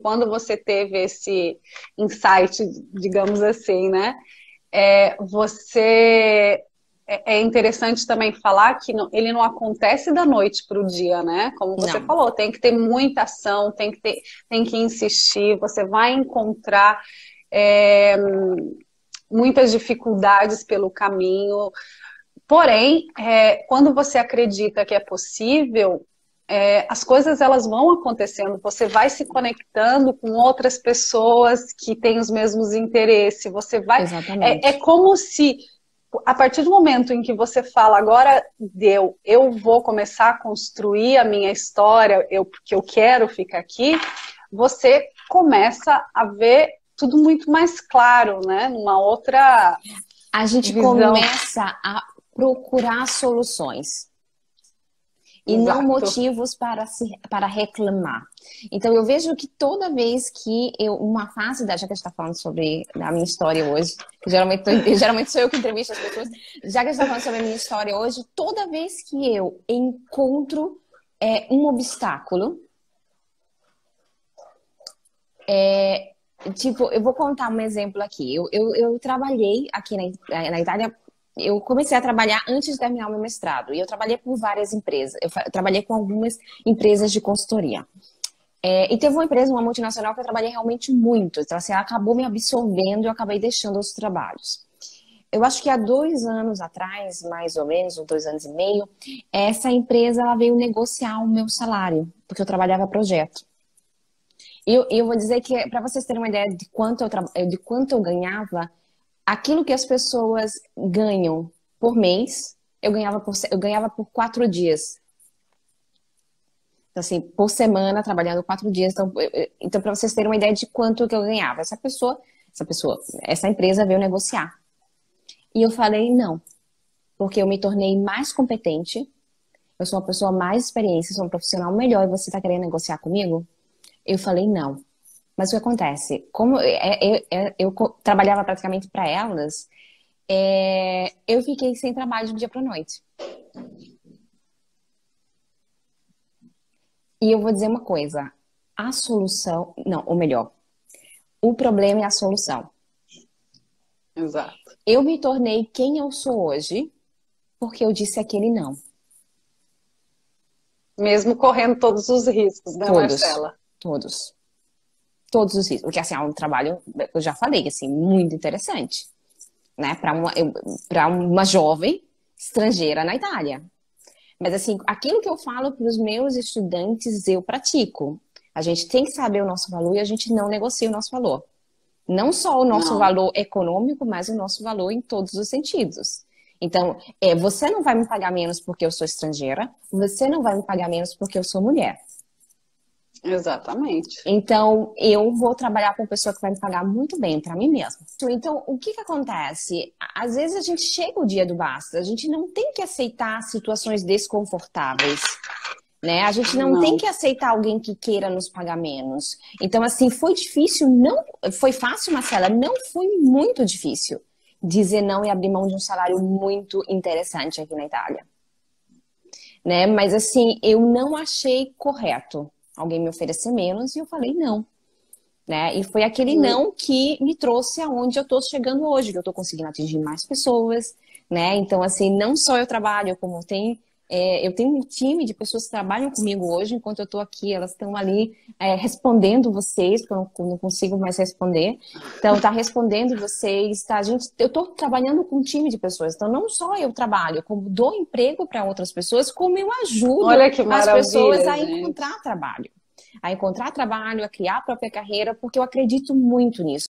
quando você teve esse insight, digamos assim, né? É, você é, é interessante também falar que não, ele não acontece da noite para o dia, né? Como você não. falou, tem que ter muita ação, tem que, ter, tem que insistir, você vai encontrar é, muitas dificuldades pelo caminho. Porém, é, quando você acredita que é possível, é, as coisas elas vão acontecendo, você vai se conectando com outras pessoas que têm os mesmos interesses, você vai. É, é, como se, a partir do momento em que você fala, agora deu, eu vou começar a construir a minha história, eu, porque eu quero ficar aqui, você começa a ver tudo muito mais claro, né? Numa outra. A gente visão. começa a procurar soluções e Exato. não motivos para, se, para reclamar. Então, eu vejo que toda vez que eu, uma fase da, já que a gente está falando sobre a minha história hoje, que geralmente, geralmente sou eu que entrevisto as pessoas, já que a gente está falando sobre a minha história hoje, toda vez que eu encontro é, um obstáculo, é, tipo, eu vou contar um exemplo aqui. Eu, eu, eu trabalhei aqui na, na Itália eu comecei a trabalhar antes de terminar o meu mestrado. E eu trabalhei por várias empresas. Eu, eu trabalhei com algumas empresas de consultoria. É, e teve uma empresa, uma multinacional, que eu trabalhei realmente muito. Então, assim, ela acabou me absorvendo e eu acabei deixando os trabalhos. Eu acho que há dois anos atrás, mais ou menos, ou dois anos e meio, essa empresa ela veio negociar o meu salário, porque eu trabalhava projeto. E eu, eu vou dizer que, para vocês terem uma ideia de quanto eu, de quanto eu ganhava, aquilo que as pessoas ganham por mês, eu ganhava por, eu ganhava por quatro dias. Então, assim, por semana, trabalhando quatro dias. Então, então para vocês terem uma ideia de quanto que eu ganhava. Essa pessoa, essa pessoa, essa empresa veio negociar. E eu falei, não. Porque eu me tornei mais competente, eu sou uma pessoa mais experiente, sou um profissional melhor e você está querendo negociar comigo? Eu falei, não. Mas o que acontece? Como é, é, eu, eu, eu trabalhava praticamente para elas, é, eu fiquei sem trabalho de dia para noite. E eu vou dizer uma coisa: a solução, não, ou melhor, o problema é a solução. Exato. Eu me tornei quem eu sou hoje porque eu disse aquele não. Mesmo correndo todos os riscos, né, todos, Marcela? Todos todos os riscos. Porque, assim, é um trabalho, eu já falei, assim, muito interessante, né? Para uma, uma jovem estrangeira na Itália. Mas, assim, aquilo que eu falo para os meus estudantes, eu pratico. A gente tem que saber o nosso valor e a gente não negocia o nosso valor. Não só o nosso não. valor econômico, mas o nosso valor em todos os sentidos. Então, é, você não vai me pagar menos porque eu sou estrangeira, você não vai me pagar menos porque eu sou mulher. Exatamente. Então, eu vou trabalhar com uma pessoa que vai me pagar muito bem para mim mesma. Então, o que que acontece? Às vezes a gente chega o dia do basta, a gente não tem que aceitar situações desconfortáveis. Né? A gente não, não, tem que aceitar alguém que queira nos pagar menos. Então, assim, foi difícil, não foi fácil, Marcela, não foi muito difícil dizer não e abrir mão de um salário muito interessante aqui na Itália. Né? Mas assim, eu não achei correto alguém me oferecer menos e eu falei não. Né? E foi aquele Sim. não que me trouxe aonde eu estou chegando hoje, que eu estou conseguindo atingir mais pessoas, né? Então, assim, não só eu trabalho, como tem é, eu tenho um time de pessoas que trabalham comigo hoje, enquanto eu estou aqui, elas estão ali é, respondendo vocês, porque eu não, não, consigo mais responder. Então, tá respondendo vocês, tá? A gente, eu estou trabalhando com um time de pessoas. Então, não só eu trabalho, como dou emprego para outras pessoas, como eu ajudo as pessoas a gente. encontrar trabalho. A encontrar trabalho, a criar a própria carreira, porque eu acredito muito nisso.